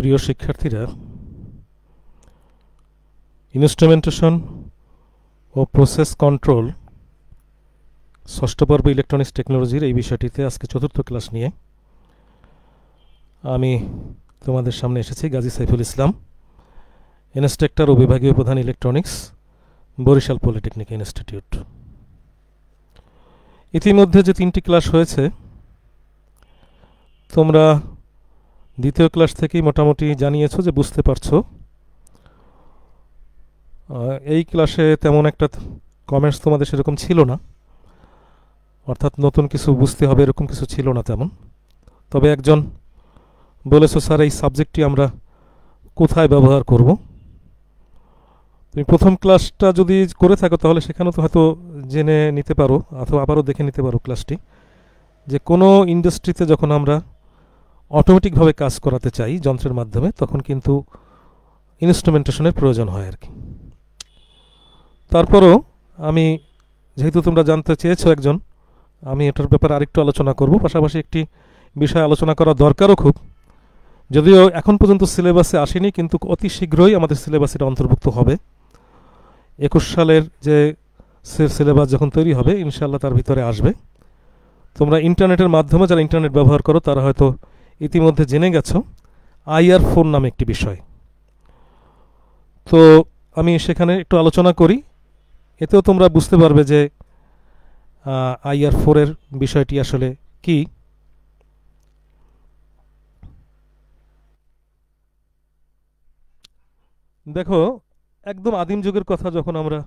প্রিয় শিক্ষার্থীরা ইনস্ট্রুমেন্টেশন ও process control ষষ্ঠ পর্ব ইলেকট্রনিক্স টেকনোলজির এই বিষয়টিতে আজকে চতুর্থ ক্লাস নিয়ে আমি তোমাদের সামনে এসেছি, গাজী সাইফুল ইসলাম ইনস্ট্রাক্টর ও বিভাগীয় প্রধান ইলেকট্রনিক্স বরিশাল পলিটেকনিক ইনস্টিটিউট ইতিমধ্যে যে তিনটি ক্লাস হয়েছে, তোমরা দ্বিতীয় ক্লাস থেকেই মোটামুটি জানিয়েছো যে বুঝতে পারছ। এই ক্লাসে তেমন একটা কমেন্টস তোমাদের সেরকম ছিল না। অর্থাৎ নতুন কিছু বুঝতে হবে এরকম কিছু ছিল না তেমন। তবে একজন বলেছ, স্যার, এই সাবজেক্টটি আমরা কোথায় ব্যবহার করব? তুমি প্রথম ক্লাসটা যদি করে থাকো, তাহলে সেখানেও তো হয়তো জেনে নিতে পারো, অথবা আবারও দেখে নিতে পারো ক্লাসটি। যে কোনো ইন্ডাস্ট্রিতে যখন আমরা অটোমেটিকভাবে কাজ করাতে চাই যন্ত্রের মাধ্যমে, তখন কিন্তু ইনস্ট্রুমেন্টেশনের প্রয়োজন হয় আর কি। তারপরও আমি, যেহেতু তোমরা জানতে চেয়েছো একজন, আমি এটার ব্যাপারে আরেকটু আলোচনা করব। পাশাপাশি একটি বিষয় আলোচনা করা দরকারও খুব। যদিও এখন পর্যন্ত সিলেবাসে আসেনি, কিন্তু অতি শীঘ্রই আমাদের সিলেবাস এটা অন্তর্ভুক্ত হবে। একুশ সালের যে সিলেবাস যখন তৈরি হবে ইনশাল্লাহ তার ভিতরে আসবে। তোমরা ইন্টারনেটের মাধ্যমে যারা ইন্টারনেট ব্যবহার করো, তারা হয়তো ইতিমধ্যে জেনে গেছো, আইআর ফোন নামে একটি বিষয়। তো আমি সেখানে একটু আলোচনা করি। এতেও তোমরা বুঝতে পারবে যে আইআর ফোরের বিষয়টি আসলে কি। দেখো, একদম আদিম যুগের কথা যখন আমরা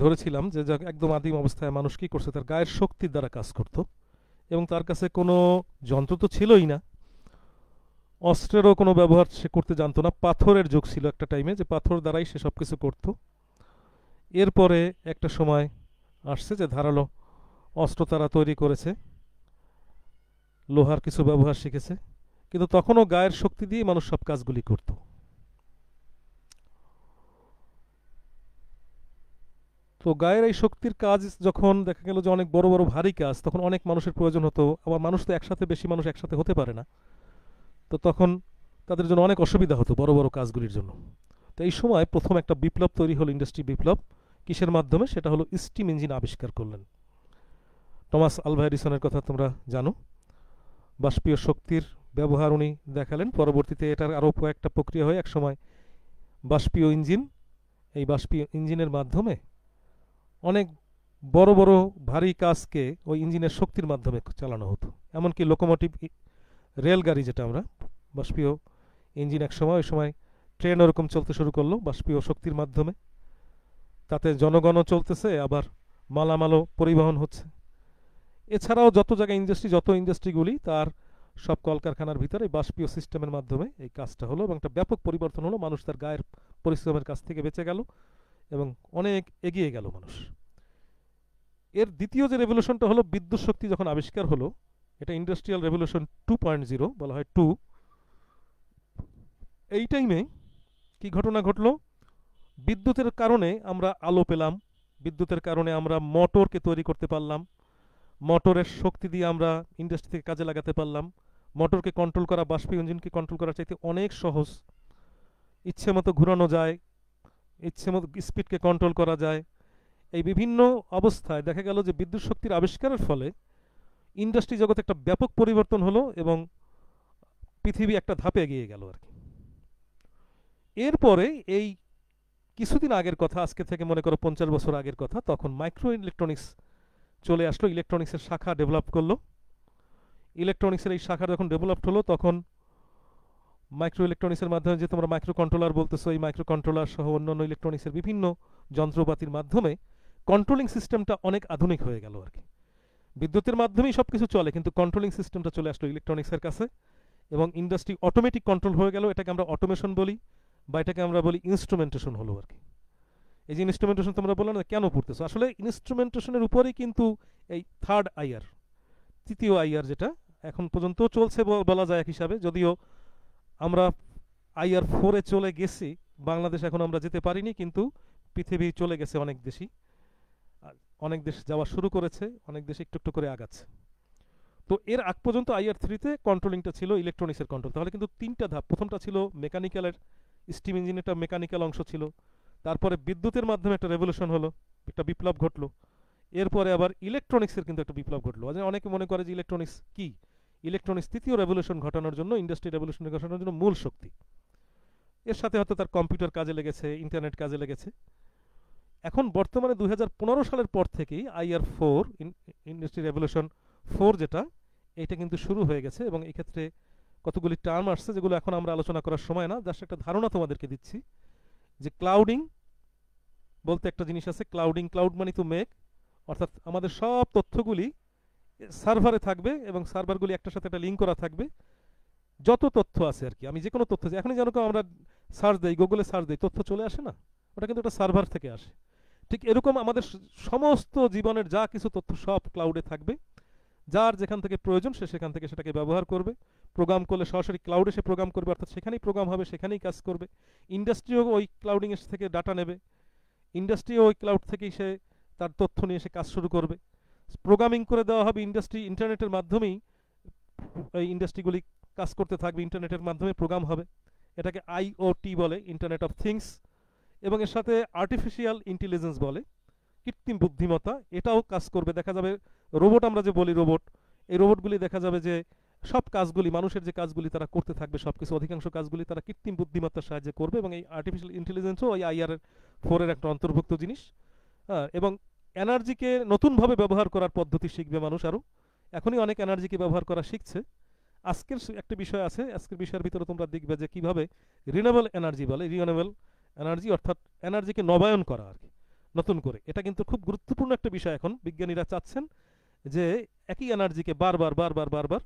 ধরেছিলাম যে একদম আদিম অবস্থায় মানুষ কি করছে, তার গায়ের শক্তির দ্বারা কাজ করত। এবং তার কাছে কোনো যন্ত্র তো ছিলই না। অস্ত্রেরও কোনো ব্যবহার সে করতে জানতো না। পাথরের যুগ ছিল একটা টাইমে যে পাথর দ্বারাই সে সব কিছু করতো। এরপরে একটা সময় আসছে যে ধারালো অস্ত্র তারা তৈরি করেছে। লোহার কিছু ব্যবহার শিখেছে। কিন্তু তখনও গায়ের শক্তি দিয়ে মানুষ সব কাজগুলি করত। তো গায়ের এই শক্তির কাজ যখন দেখা গেল যে অনেক বড় বড় ভারী কাজ, তখন অনেক মানুষের প্রয়োজন হতো। আবার মানুষ তো একসাথে, বেশি মানুষ একসাথে হতে পারে না। তো তখন তাদের জন্য অনেক অসুবিধা হতো বড় বড় কাজগুলির জন্য। তো এই সময় প্রথম একটা বিপ্লব তৈরি হলো ইন্ডাস্ট্রি বিপ্লব। কিসের মাধ্যমে? সেটা হলো স্টিম ইঞ্জিন আবিষ্কার করলেন। টমাস আলভা এডিসনের কথা তোমরা জানো। বাষ্পীয় শক্তির ব্যবহার উনি দেখালেন। পরবর্তীতে এটার আরও কয়েকটা প্রক্রিয়া হয়ে একসময় বাষ্পীয় ইঞ্জিন এই বাষ্পীয় ইঞ্জিনের মাধ্যমে অনেক বড় বড় ভারী কাজকে ওই ইঞ্জিনের শক্তির মাধ্যমে চালানো হতো। এমনকি লোকোমোটিভ রেলগাড়ি যেটা আমরা, বাষ্পীয় ইঞ্জিন এক সময়, ওই সময় ট্রেন ওরকম চলতে শুরু করল বাষ্পীয় শক্তির মাধ্যমে। তাতে জনগণও চলতেছে, আবার মালামালও পরিবহন হচ্ছে। এছাড়াও যত জায়গায় ইন্ডাস্ট্রি যত ইন্ডাস্ট্রিগুলি তার সব কলকারখানার ভিতরে বাষ্পীয় সিস্টেমের মাধ্যমে এই কাজটা হলো এবং একটা ব্যাপক পরিবর্তন হলো, মানুষ তার গায়ের পরিশ্রমের কাছ থেকে বেঁচে গেল এবং অনেক এগিয়ে গেল মানুষ। এর দ্বিতীয় যে রেভলিউশনটা হলো বিদ্যুৎ শক্তি যখন আবিষ্কার হলো এটা industrial revolution two point zero বলা হয় টু এই টাইমে কি ঘটনা ঘটলো? বিদ্যুতের কারণে আমরা আলো পেলাম, বিদ্যুতের কারণে আমরা মোটরকে তৈরি করতে পারলাম, মোটরের শক্তি দিয়ে আমরা ইন্ডাস্ট্রি থেকে কাজে লাগাতে পারলাম, মোটরকে কন্ট্রোল করা বাষ্পীয় ইঞ্জিনকে কন্ট্রোল করার চাইতে অনেক সহজ। ইচ্ছে মতো ঘুরানো যায়, ইচ্ছে মতো স্পিডকে কন্ট্রোল করা যায়। এই বিভিন্ন অবস্থায় দেখা গেল যে বিদ্যুৎ শক্তির আবিষ্কারের ফলে ইন্ডাস্ট্রি জগতে একটা ব্যাপক পরিবর্তন হলো এবং পৃথিবী একটা ধাপে এগিয়ে গেল আর কি। এরপরে এই কিছুদিন আগের কথা, আজকে থেকে মনে করো পঞ্চাশ বছর আগের কথা, তখন মাইক্রো ইলেকট্রনিক্স চলে আসলো, ইলেকট্রনিক্সের শাখা ডেভেলপ করল। ইলেকট্রনিক্সের এই শাখা যখন ডেভেলপড হলো, তখন মাইক্রো ইলেকট্রনিক্সের মাধ্যমে যে তোমরা মাইক্রো কন্ট্রোলার বলতেছো, এই মাইক্রো কন্ট্রোলার সহ অন্যান্য ইলেকট্রনিক্সের বিভিন্ন যন্ত্রপাতির মাধ্যমে কন্ট্রোলিং সিস্টেমটা অনেক আধুনিক হয়ে গেল আর কি। বিদ্যুতের মাধ্যমেই সব কিছু চলে, কিন্তু কন্ট্রোলিং সিস্টেমটা চলে আসলো ইলেকট্রনিক্সের কাছে। এবং ইন্ডাস্ট্রি অটোমেটিক কন্ট্রোল হয়ে গেল, এটাকে আমরা অটোমেশন বলি, বা এটাকে আমরা বলি ইনস্ট্রুমেন্টেশন হলো আর কি। এই যে ইনস্ট্রুমেন্টেশন তোমরা বলল না, কেন পড়তেছো? আসলে ইনস্ট্রুমেন্টেশনের উপরেই কিন্তু এই থার্ড আইয়ার তৃতীয় আইয়ার যেটা, এখন পর্যন্ত চলছে বলা যায় এক হিসাবে। যদিও আমরা আইআর ফোরে চলে গেছি, বাংলাদেশ এখন আমরা যেতে পারিনি, কিন্তু পৃথিবী চলে গেছে অনেক দেশই। অনেক দেশ যাওয়া শুরু করেছে, অনেক দেশ একটু একটু করে আগাচ্ছে। তো এর আগ পর্যন্ত আইআর থ্রিতে কন্ট্রোলিংটা ছিল ইলেকট্রনিক্সের কন্ট্রোল তাহলে কিন্তু তিনটা ধাপ, প্রথমটা ছিল মেকানিক্যালের স্টিম ইঞ্জিনের একটা মেকানিক্যাল অংশ ছিল। তারপরে বিদ্যুতের মাধ্যমে একটা রেভলিউশন হলো, একটা বিপ্লব ঘটলো। এরপরে আবার ইলেকট্রনিক্সের কিন্তু একটা বিপ্লব ঘটলো। অনেকে মনে করে যে ইলেকট্রনিক্স কি? ইলেকট্রনিক্স তৃতীয় রেভলিউশন ঘটানোর জন্য ইন্ডাস্ট্রি রেভলিউশন ঘটানোর জন্য মূল শক্তি। এর সাথে হয়তো তার কম্পিউটার কাজে লেগেছে ইন্টারনেট কাজে লেগেছে। এখন বর্তমানে দুই হাজার পনেরো সালের পর থেকেই IR four industry revolution four যেটা এটা কিন্তু শুরু হয়ে গেছে এবং এক্ষেত্রে কতগুলি টার্ম আসছে যেগুলো এখন আমরা আলোচনা করার সময় না জাস্ট একটা ধারণা তোমাদেরকে দিচ্ছি যে ক্লাউডিং বলতে একটা জিনিস আছে clouding cloud money to make অর্থাৎ আমাদের সব তথ্যগুলি সার্ভারে থাকবে এবং সার্ভারগুলি একটার সাথে একটা লিঙ্ক করা থাকবে, যত তথ্য আছে আর কি, আমি যে কোনো তথ্য এখনই যেন আমরা সার্চ দেই গুগলে সার্চ দেই, তথ্য চলে আসে না, ওটা কিন্তু একটা সার্ভার থেকে আসে। ঠিক এরকম আমাদের সমস্ত জীবনের যা কিছু তথ্য সব ক্লাউডে থাকবে। যার যেখান থেকে প্রয়োজন সে সেখান থেকে সেটাকে ব্যবহার করবে। প্রোগ্রাম করলে সরাসরি ক্লাউডে সে প্রোগ্রাম করবে, অর্থাৎ সেখানেই প্রোগ্রাম হবে, সেখানেই কাজ করবে। ইন্ডাস্ট্রিও ওই ক্লাউডিংয়ের থেকে ডাটা নেবে। ইন্ডাস্ট্রিও ওই ক্লাউড থেকেই সে তার তথ্য নিয়ে সে কাজ শুরু করবে। প্রোগ্রামিং করে দেওয়া হবে ইন্ডাস্ট্রি ইন্টারনেটের মাধ্যমেই। এই ইন্ডাস্ট্রিগুলি কাজ করতে থাকবে ইন্টারনেটের মাধ্যমে প্রোগ্রাম হবে। এটাকে আইওটি বলে ইন্টারনেট অফ থিংস এবং এর সাথে আর্টিফিশিয়াল ইন্টেলিজেন্স বলে, কৃত্রিম বুদ্ধিমত্তা, এটাও কাজ করবে। দেখা যাবে রোবট আমরা যে বলি রোবট এই রোবটগুলি দেখা যাবে যে সব কাজগুলি, মানুষের যে কাজগুলি তারা করতে থাকবে সব কিছু অধিকাংশ কাজগুলি তারা কৃত্রিম বুদ্ধিমত্তার সাহায্যে করবে এবং এই আর্টিফিশিয়াল ইন্টেলিজেন্সও ওই আইআর ফোরের একটা অন্তর্ভুক্ত জিনিস। এবং এনার্জিকে নতুনভাবে ব্যবহার করার পদ্ধতি শিখবে মানুষ আরও। এখনই অনেক এনার্জিকে ব্যবহার করা শিখছে। আজকের একটা বিষয় আছে, আজকের বিষয়ের ভিতরে তোমরা দেখবে যে কীভাবে রিনিউয়েবল এনার্জি বলে রিনিউয়েবল এনার্জি অর্থাৎ এনার্জিকে নবায়ন করা আর কি, নতুন করে। এটা কিন্তু খুব গুরুত্বপূর্ণ একটা বিষয় এখন, বিজ্ঞানীরা চাচ্ছেন যে একই এনার্জিকে বারবার বারবার বারবার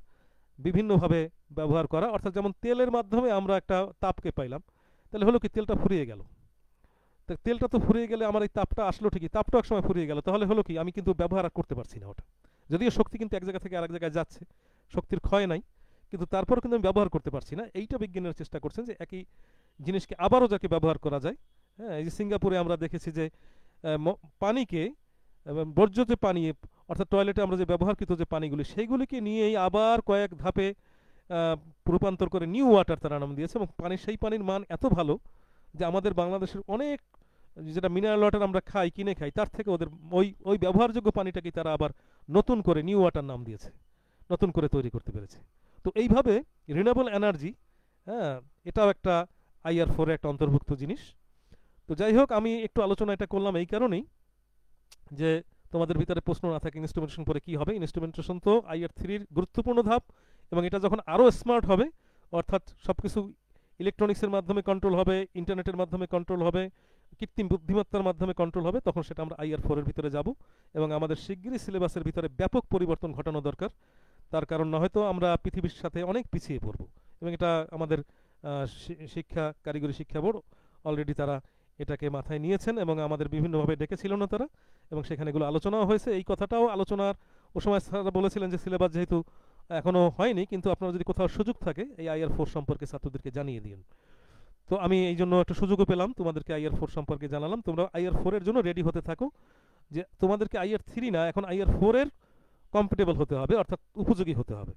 বিভিন্নভাবে ব্যবহার করা। অর্থাৎ যেমন তেলের মাধ্যমে আমরা একটা তাপকে পাইলাম, তাহলে হলো কি তেলটা ফুরিয়ে গেল। তেলটা তো ফুরিয়ে গেলে আমার এই তাপটা আসলো ঠিকই তাপটা এক সময় ফুরিয়ে গেল, তাহলে হলো কি আমি কিন্তু ব্যবহার করতে পারছি না ওটা। যদিও শক্তি কিন্তু এক জায়গা থেকে আরেক জায়গায় যাচ্ছে, শক্তির ক্ষয় নাই, কিন্তু তারপর কিন্তু আমি ব্যবহার করতে পারছি না। এইটা বিজ্ঞানের চেষ্টা করছেন যে একই জিনিসকে আবারও যাকে ব্যবহার করা যায় হ্যাঁ এই যে সিঙ্গাপুরে আমরা দেখেছি যে পানিকে বর্জ্য যে পানি, অর্থাৎ টয়লেটে আমরা যে ব্যবহারকৃত যে পানিগুলি, সেইগুলিকে নিয়েই আবার কয়েক ধাপে রূপান্তর করে নিউ ওয়াটার তারা নাম দিয়েছে, এবং পানির সেই পানির মান এত ভালো যে আমাদের বাংলাদেশের অনেক, যেটা মিনারেল ওয়াটার আমরা খাই, কিনে খাই, তার থেকে ওদের ওই ওই ব্যবহারযোগ্য পানিটাকে তারা আবার নতুন করে নিউ ওয়াটার নাম দিয়েছে, নতুন করে তৈরি করতে পেরেছে। তো এইভাবে রিনিউয়েবল এনার্জি হ্যাঁ এটাও একটা আইআর ফোরে একটা অন্তর্ভুক্ত জিনিস। তো যাই হোক, আমি একটু আলোচনা এটা করলাম এই কারণেই যে তোমাদের ভিতরে প্রশ্ন না থাকে ইনস্ট্রুমেন্টেশন পরে কি হবে। ইনস্ট্রুমেন্টেশন তো আইআর থ্রির গুরুত্বপূর্ণ ধাপ এবং এটা যখন আরও স্মার্ট হবে, অর্থাৎ সব কিছু ইলেকট্রনিক্সের মাধ্যমে কন্ট্রোল হবে ইন্টারনেটের মাধ্যমে কন্ট্রোল হবে, কৃত্রিম বুদ্ধিমত্তার মাধ্যমে কন্ট্রোল হবে, তখন সেটা আমরা আইআর ফোরের ভিতরে যাব এবং আমাদের শিগগিরই সিলেবাসের ভিতরে ব্যাপক পরিবর্তন ঘটানো দরকার। তার কারণ না হয়তো আমরা পৃথিবীর সাথে অনেক পিছিয়ে পড়ব এবং এটা আমাদের শিক্ষা, কারিগরি শিক্ষা বোর্ড অলরেডি তারা এটাকে মাথায় নিয়েছেন এবং আমাদের বিভিন্নভাবে ডেকেছিল না তারা এবং সেখানে এগুলো আলোচনাও হয়েছে। এই কথাটাও আলোচনার ও সময় স্যাররা বলেছিলেন যে সিলেবাস যেহেতু এখনও হয়নি, কিন্তু আপনারা যদি কোথাও সুযোগ থাকে এই আইআর ফোর সম্পর্কে ছাত্রদেরকে জানিয়ে দিন। তো আমি এই জন্য একটা সুযোগও পেলাম, তোমাদেরকে আইআর ফোর সম্পর্কে জানালাম। তোমরা আইআর ফোরের জন্য রেডি হতে থাকো যে তোমাদেরকে আইআর থ্রি না, এখন আইআর ফোরের কম্পিটেবল হতে হবে, অর্থাৎ উপযোগী হতে হবে।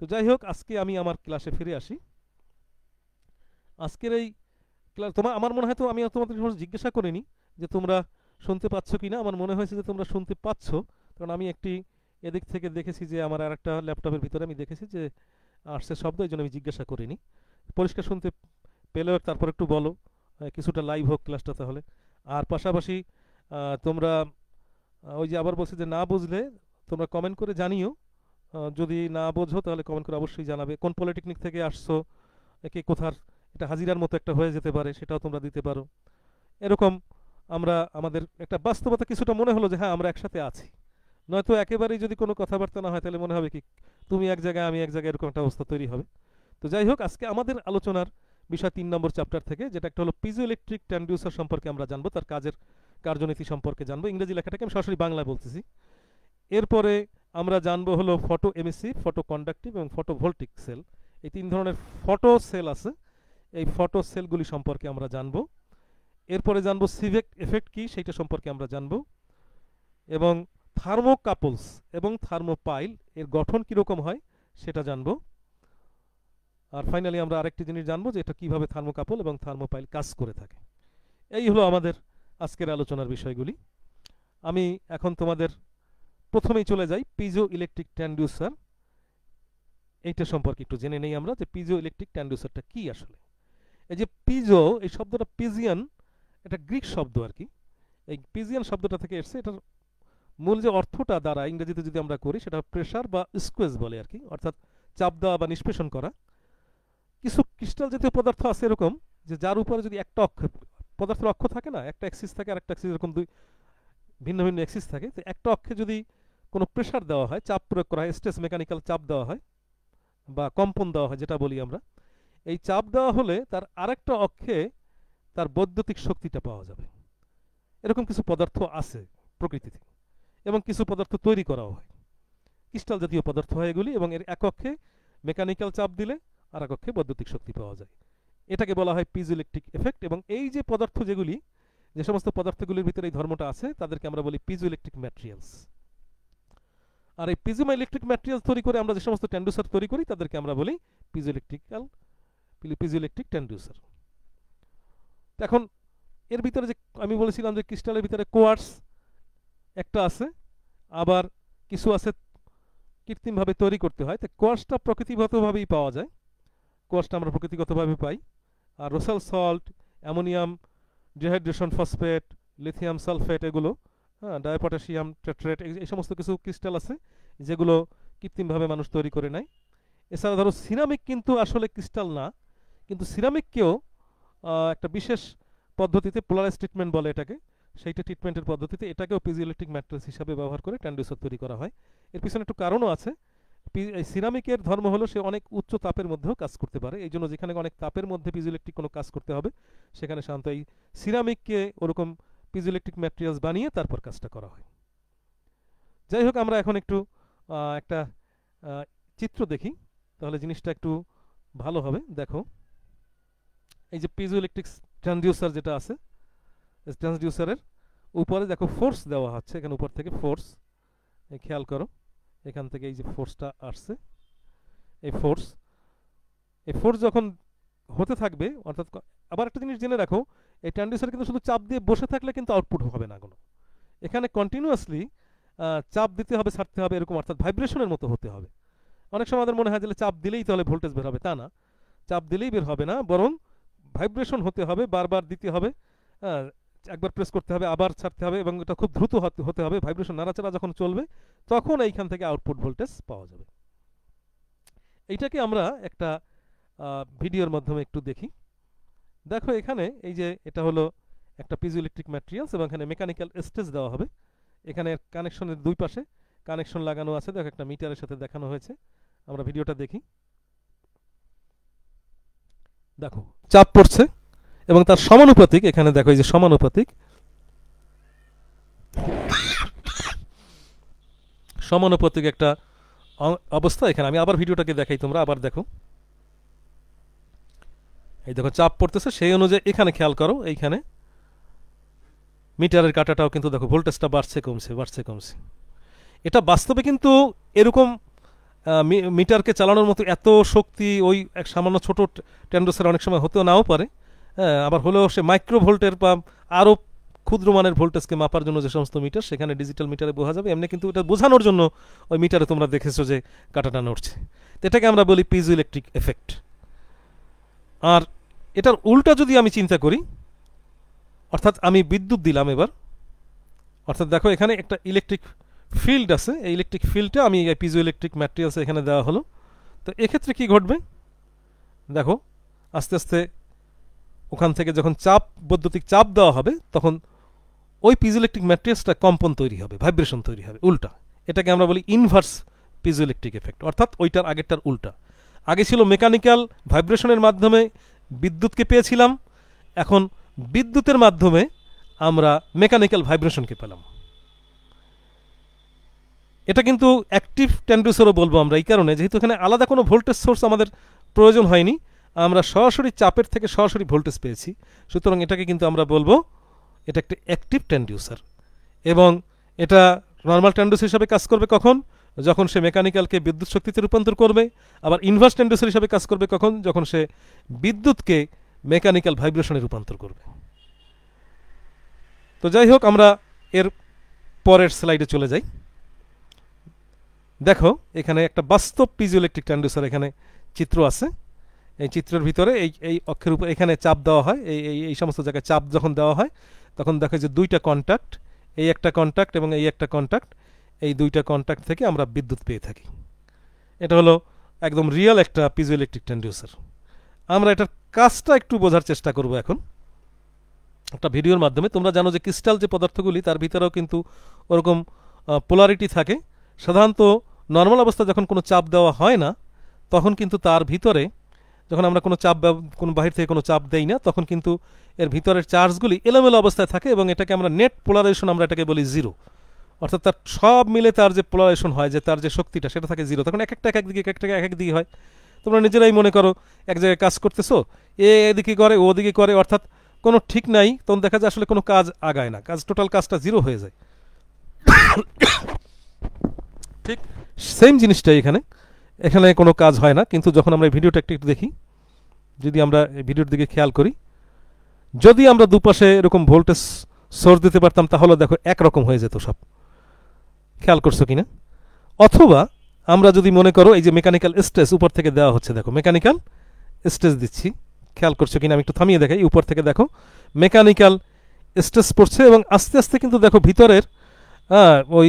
তো যাই হোক, আজকে আমি আমার ক্লাসে ফিরে আসি। আজকের এই তোমার আমার মনে হয় তো, আমি তোমাদের জিজ্ঞাসা করিনি যে তোমরা শুনতে পাচ্ছ কি না আমার মনে হয়েছে যে তোমরা শুনতে পাচ্ছ। কারণ আমি একটি এদিক থেকে দেখেছি যে আমার আর একটা ল্যাপটপের ভিতরে আমি দেখেছি যে আসছে শব্দ এই জন্য আমি জিজ্ঞাসা করিনি। পরিষ্কার শুনতে পেলেও তারপর একটু বলো। কিছুটা লাইভ হোক ক্লাসটা তাহলে। আর পাশাপাশি তোমরা ওই যে আবার বলছি যে না বুঝলে, তোমরা কমেন্ট করে জানিও। যদি না বোঝো তাহলে কমেন্ট করে অবশ্যই জানাবে। কোন পলিটেকনিক থেকে আসছো? একে কোথার এটা হাজিরার মতো একটা হয়ে যেতে পারে, সেটাও তোমরা দিতে পারো। এরকম আমরা, আমাদের একটা বাস্তবতা কিছুটা মনে হলো যে হ্যাঁ আমরা একসাথে আছি। নয়তো একেবারেই যদি কোনো কথাবার্তা না হয়, তাহলে মনে হবে কি, তুমি এক জায়গায়, আমি এক জায়গায় এরকম একটা অবস্থা তৈরি হবে। তো যাই হোক, আজকে আমাদের আলোচনার বিষয় তিন নম্বর চ্যাপ্টার থেকে, যেটা একটা হলো পিজো ইলেকট্রিক ট্যান্ডিউসার সম্পর্কে আমরা জানব, তার কাজের কার্যনীতি সম্পর্কে জানব। ইংরেজি লেখাটাকে আমি সরাসরি বাংলায় বলতেছি। এরপরে আমরা জানব হলো ফটো এমিসিভ ফটো কন্ডাক্টিভ এবং ফটো ভোল্টিক সেল এই তিন ধরনের ফটো সেল আছে। এই ফটো সেলগুলি সম্পর্কে আমরা জানব। এরপরে জানব সিভেক এফেক্ট কি, সেইটা সম্পর্কে আমরা জানব। এবং থার্মোকাপলস এবং থার্মোপাইল এর গঠন কীরকম হয়, সেটা জানব। আর ফাইনালি আমরা আরেকটি জিনিস জানব, যে এটা কীভাবে থার্মোকাপল এবং থার্মোপাইল কাজ করে থাকে। এই হলো আমাদের আজকের আলোচনার বিষয়গুলি। আমি এখন তোমাদের প্রথমেই চলে যাই পিজো ইলেকট্রিক ট্যান্ডিউসার এইটা সম্পর্কে একটু জেনে নেই আমরা, যে পিজো ইলেকট্রিক ট্যান্ডিউসারটা কি আসলে। এই যে পিজো, এই শব্দটা পিজিয়ান, এটা গ্রিক শব্দ আর কি। এই পিজিয়ান শব্দটা থেকে এসছে, এটার মূল যে অর্থটা দ্বারা ইংরেজিতে যদি আমরা করি, সেটা প্রেশার বা স্কোয়েজ বলে আর কি, অর্থাৎ চাপ দেওয়া বা নিষ্পেষণ করা। কিছু ক্রিস্টাল জাতীয় পদার্থ আছে এরকম, যে যার উপরে যদি একটা অক্ষ, পদার্থের অক্ষ থাকে না, একটা অ্যাক্সিস থাকে আর একটা অ্যাক্সিস এরকম দুই ভিন্ন ভিন্ন অ্যাক্সিস থাকে, তো একটা অক্ষে যদি কোনো প্রেশার দেওয়া হয়, চাপ প্রয়োগ করা হয় স্ট্রেস মেকানিক্যাল চাপ দেওয়া হয়, বা কম্পন দেওয়া হয়, যেটা বলি আমরা এই চাপ দেওয়া হলে তার আরেকটা অক্ষে তার বৈদ্যুতিক শক্তিটা পাওয়া যাবে। এরকম কিছু পদার্থ আছে প্রকৃতিতে এবং কিছু পদার্থ তৈরি করাও হয়। ক্রিস্টাল জাতীয় পদার্থ হয় এগুলি এবং এর এক অক্ষে মেকানিক্যাল চাপ দিলে আর এক অক্ষে বৈদ্যুতিক শক্তি পাওয়া যায়। এটাকে বলা হয় পিজ ইলেকট্রিক এফেক্ট এবং এই যে পদার্থ যেগুলি, যে সমস্ত পদার্থগুলির ভিতরে এই ধর্মটা আছে, তাদেরকে আমরা বলি পিজো ইলেকট্রিক ম্যাটেরিয়ালস। আর এই পিজোমা ইলেকট্রিক ম্যাটেরিয়ালস তৈরি করে আমরা যে সমস্ত ট্যান্ডুসার তৈরি করি, তাদেরকে আমরা বলি পিজো ইলেকট্রিক্যাল পিজো ইলেকট্রিক ট্যান্ডুসার এখন এর ভিতরে যে আমি বলেছিলাম যে ক্রিস্টালের ভিতরে কোয়ার্স একটা আছে, আবার কিছু আছে কৃত্রিমভাবে তৈরি করতে হয়। তো কোয়ার্সটা প্রকৃতিগতভাবেই পাওয়া যায়। কোয়ার্সটা আমরা প্রকৃতিগতভাবে পাই। আর Rochelle salt, ammonium, dehydration phosphate, lithium sulphate এগুলো হ্যাঁ ডায়পটাশিয়াম টেট্রেট এই সমস্ত কিছু ক্রিস্টাল আছে, যেগুলো কৃত্রিমভাবে মানুষ তৈরি করে নেয়। এছাড়া ধরো সিরামিক কিন্তু আসলে ক্রিস্টাল না। কিন্তু সিরামিককেও একটা বিশেষ পদ্ধতিতে পোলারাইজ ট্রিটমেন্ট বলে এটাকে, সেইটা ট্রিটমেন্টের পদ্ধতিতে এটাকেও পিজি ইলেকট্রিক ম্যাট্রিক্স হিসাবে ব্যবহার করে ট্যান্ডিউসার তৈরি করা হয়। এর পিছনে একটু কারণও আছে। সিরামিকের ধর্ম হলো সে অনেক উচ্চ তাপের মধ্যেও কাজ করতে পারে। এই জন্য যেখানে অনেক তাপের মধ্যে পিজ ইলেকট্রিক কোনো কাজ করতে হবে, সেখানে সাধারণত এই সিরামিককে ওরকম পিজ ইলেকট্রিক ম্যাটেরিয়ালস বানিয়ে তারপর কাজটা করা হয়। যাই হোক, আমরা এখন একটু একটা চিত্র দেখি। তাহলে জিনিসটা একটু ভালো হবে। দেখো। এই যে পিজো ইলেকট্রিক ট্রান্সডিউসার যেটা আছে ট্রান্সডিউসারের উপরে দেখো ফোর্স দেওয়া হচ্ছে, এখানে উপর থেকে ফোর্স খেয়াল করো, এখান থেকে এই যে ফোর্সটা আসছে, এই ফোর্স এই ফোর্স যখন হতে থাকবে, অর্থাৎ আবার একটা জিনিস জেনে রাখো, এই ট্রান্সডিউসার কিন্তু শুধু চাপ দিয়ে বসে থাকলে কিন্তু আউটপুট হবে না কোনো। এখানে কন্টিনিউয়াসলি চাপ দিতে হবে, ছাড়তে হবে, এরকম অর্থাৎ ভাইব্রেশনের মতো হতে হবে। অনেক সময় আমাদের মনে হয় যে চাপ দিলেই তাহলে ভোল্টেজ বের হবে, তা না। চাপ দিলেই বের হবে না, বরং ভাইব্রেশন হতে হবে, বারবার দিতে হবে একবার প্রেস করতে হবে, আবার ছাড়তে হবে এবং এটা খুব দ্রুত হতে হবে। ভাইব্রেশন নাড়াচাড়া যখন চলবে, তখন এইখান থেকে আউটপুট ভোল্টেজ পাওয়া যাবে। এইটাকে আমরা একটা ভিডিওর মাধ্যমে একটু দেখি। দেখো এখানে এই যে এটা হলো একটা পিজো ইলেকট্রিক ম্যাটেরিয়ালস এবং এখানে মেকানিক্যাল স্টেজ দেওয়া হবে। এখানে কানেকশনের দুই পাশে কানেকশন লাগানো আছে। দেখো একটা মিটারের সাথে দেখানো হয়েছে। আমরা ভিডিওটা দেখি। দেখো, চাপ পড়ছে এবং তার সমানুপাতিক, এখানে দেখো এই যে সমানুপাতিক সমানুপাতিক একটা অবস্থা। এখানে আমি আবার ভিডিওটাকে দেখাই তোমরা, আবার দেখো। এই দেখো, চাপ পড়তেছে। সেই অনুযায়ী এখানে খেয়াল করো, এইখানে। মিটারের কাটাটাও কিন্তু দেখো, ভোল্টেজটা বাড়ছে, কমছে বাড়ছে, কমছে। এটা বাস্তবে কিন্তু এরকম মিটারকে চালানোর মতো এত শক্তি ওই এক সামান্য ছোট ট্যান্ডোসের অনেক সময় হতেও নাও পারে। হ্যাঁ আবার হলেও সে মাইক্রো ভোল্টের বা আরও ক্ষুদ্র মানের ভোল্টেজকে মাপার জন্য যে সমস্ত মিটার, সেখানে ডিজিটাল মিটারে বোঝা যাবে। এমনি কিন্তু এটা বোঝানোর জন্য ওই মিটারে তোমরা দেখেছ যে কাটাটা নড়ছে। এটাকে আমরা বলি পিজো ইলেকট্রিক এফেক্ট। আর এটার উল্টা যদি আমি চিন্তা করি, অর্থাৎ আমি বিদ্যুৎ দিলাম এবার, অর্থাৎ দেখো এখানে একটা ইলেকট্রিক ফিল্ড আছে, এই ইলেকট্রিক ফিল্ডটা আমি পিজো ইলেকট্রিক ম্যাটেরিয়ালস এখানে দেওয়া হলো। তো এক্ষেত্রে কি ঘটবে? দেখো, আস্তে আস্তে ওখান থেকে যখন চাপ, বৈদ্যুতিক চাপ দেওয়া হবে, তখন ওই পিজো ইলেকট্রিক ম্যাটেরিয়ালসটা কম্পন তৈরি হবে ভাইব্রেশন তৈরি হবে, উল্টা। এটাকে আমরা বলি ইনভার্স পিজো ইলেকট্রিক এফেক্ট অর্থাৎ ওইটার আগেরটার উল্টা। আগে ছিল মেকানিক্যাল ভাইব্রেশনের মাধ্যমে বিদ্যুৎকে পেয়েছিলাম, এখন বিদ্যুতের মাধ্যমে আমরা মেকানিক্যাল ভাইব্রেশনকে পেলাম। এটা কিন্তু অ্যাক্টিভ ট্যান্ডুসারও বলব আমরা এই কারণে, যেহেতু এখানে আলাদা কোনো ভোল্টেজ সোর্স আমাদের প্রয়োজন হয়নি, আমরা সরাসরি চাপের থেকে সরাসরি ভোল্টেজ পেয়েছি। সুতরাং এটাকে কিন্তু আমরা বলব, এটা একটি অ্যাক্টিভ ট্যান্ডিউসার এবং এটা নর্মাল ট্যান্ডুস হিসাবে কাজ করবে কখন? যখন সে মেকানিক্যালকে বিদ্যুৎ শক্তিতে রূপান্তর করবে, আবার ইনভার্স ট্যান্ডুসার হিসাবে কাজ করবে কখন? যখন সে বিদ্যুৎকে মেকানিক্যাল ভাইব্রেশনে রূপান্তর করবে। তো যাই হোক, আমরা এর পরের স্লাইডে চলে যাই। দেখো, এখানে একটা বাস্তব পিজিওইলেকট্রিক ট্যান্ডুসার এখানে চিত্র আছে। এই চিত্রের ভিতরে এই এই অক্ষের উপর এখানে চাপ দেওয়া হয়। এই এই সমস্ত জায়গায় চাপ যখন দেওয়া হয়, তখন দেখো যে দুইটা কন্ট্যাক্ট এই একটা কন্ট্যাক্ট এবং এই একটা কন্ট্যাক্ট এই দুইটা কন্ট্যাক্ট থেকে আমরা বিদ্যুৎ পেয়ে থাকি। এটা হলো একদম রিয়েল একটা পিজোইলেকট্রিক ট্যান্ডিউসার আমরা এটার কাজটা একটু বোঝার চেষ্টা করব এখন। একটা ভিডিওর মাধ্যমে তোমরা জানো যে ক্রিস্টাল যে পদার্থগুলি, তার ভিতরেও কিন্তু ওরকম পোলারিটি থাকে। সাধারণত নর্মাল অবস্থা যখন কোনো চাপ দেওয়া হয় না, তখন কিন্তু তার ভিতরে, যখন আমরা কোনো চাপ কোনো বাহির থেকে কোনো চাপ দেই না, তখন কিন্তু এর ভিতরের চার্জগুলি এলোমেলো অবস্থায় থাকে এবং এটাকে আমরা নেট পোলারাইজেশন আমরা এটাকে বলি জিরো অর্থাৎ তার সব মিলে তার যে পোলারাইজেশন হয়, যে তার যে শক্তিটা, সেটা থাকে জিরো তখন এক একটা এক এক দিকে এক একটা এক একদিকে হয়। তোমরা নিজেরাই মনে করো, এক জায়গায় কাজ করতেছো, এ এদিকে করে, ও দিকে করে, অর্থাৎ কোনো ঠিক নাই, তখন দেখা যায় আসলে কোনো কাজ আগায় না। কাজ টোটাল কাজটা জিরো হয়ে যায়। ঠিক সেম জিনিসটাই এখানে। এখানে কোনো কাজ হয় না, কিন্তু যখন আমরা ভিডিওটা একটু দেখি, যদি আমরা ভিডিওর দিকে খেয়াল করি, যদি আমরা দুপাশে এরকম ভোল্টেজ সোর্স দিতে পারতাম, তাহলে দেখো একরকম হয়ে যেত সব। খেয়াল করছ কিনা? অথবা আমরা যদি মনে করো এই যে মেকানিক্যাল স্টেজ উপর থেকে দেওয়া হচ্ছে, দেখো মেকানিক্যাল স্টেজ দিচ্ছি। খেয়াল করছ কিনা? আমি একটু থামিয়ে দেখাই, উপর থেকে দেখো মেকানিক্যাল স্টেজ পড়ছে এবং আস্তে আস্তে কিন্তু দেখো ভিতরের ওই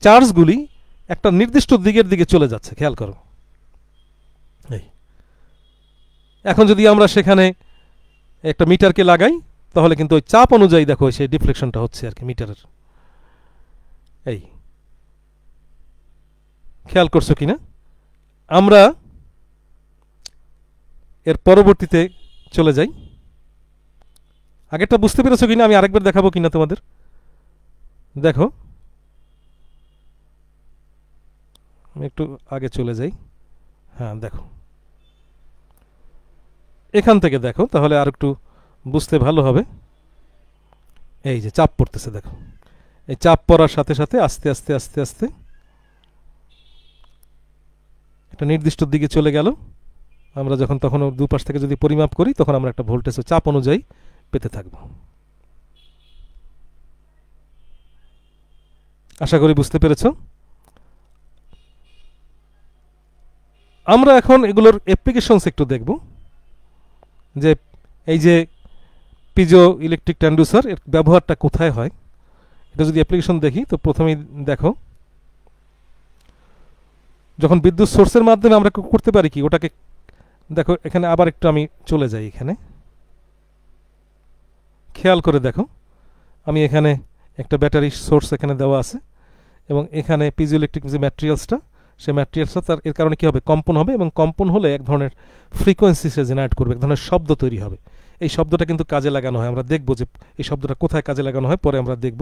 চার্জগুলি একটা নির্দিষ্ট দিকের দিকে চলে যাচ্ছে, খেয়াল করো। এই। এখন যদি আমরা সেখানে একটা মিটারকে লাগাই, তাহলে কিন্তু ওই চাপ অনুযায়ী দেখো সেই ডিফ্লেকশনটা হচ্ছে আর কি মিটারের। এই। খেয়াল করছ কিনা? আমরা এর পরবর্তীতে চলে যাই। আগেরটা বুঝতে পেরেছ কিনা? আমি আরেকবার দেখাবো কিনা তোমাদের। দেখো। আমি একটু আগে চলে যাই। হ্যাঁ দেখো। এখান থেকে দেখো, তাহলে আর একটু বুঝতে ভালো হবে। এই যে চাপ পড়তেছে, দেখো। এই চাপ পড়ার সাথে সাথে আস্তে আস্তে আস্তে আস্তে একটা নির্দিষ্ট দিকে চলে গেল। আমরা যখন তখন দুপাশ থেকে যদি পরিমাপ করি, তখন আমরা একটা ভোল্টেজ ও চাপ অনুযায়ী পেতে থাকব। আশা করি বুঝতে পেরেছ? আমরা এখন এগুলোর অ্যাপ্লিকেশনস একটু দেখব। যে এই যে পিজো ইলেকট্রিক ট্যান্ডুসার এর ব্যবহারটা কোথায় হয়, এটা যদি অ্যাপ্লিকেশন দেখি, তো প্রথমেই দেখো। যখন বিদ্যুৎ সোর্সের মাধ্যমে আমরা করতে পারি কি, ওটাকে দেখো, এখানে আবার একটু আমি চলে যাই এখানে। খেয়াল করে দেখো, আমি এখানে একটা ব্যাটারি সোর্স এখানে দেওয়া আছে, এবং এখানে পিজো ইলেকট্রিক যে ম্যাটেরিয়ালসটা সেই ম্যাটেরিয়ালসটা তার এর কারণে কী হবে? কম্পন হবে এবং কম্পন হলে এক ধরনের ফ্রিকোয়েন্সি সে জেনারেট করবে, এক ধরনের শব্দ তৈরি হবে। এই শব্দটা কিন্তু কাজে লাগানো হয়। আমরা দেখব যে এই শব্দটা কোথায় কাজে লাগানো হয়, পরে আমরা দেখব।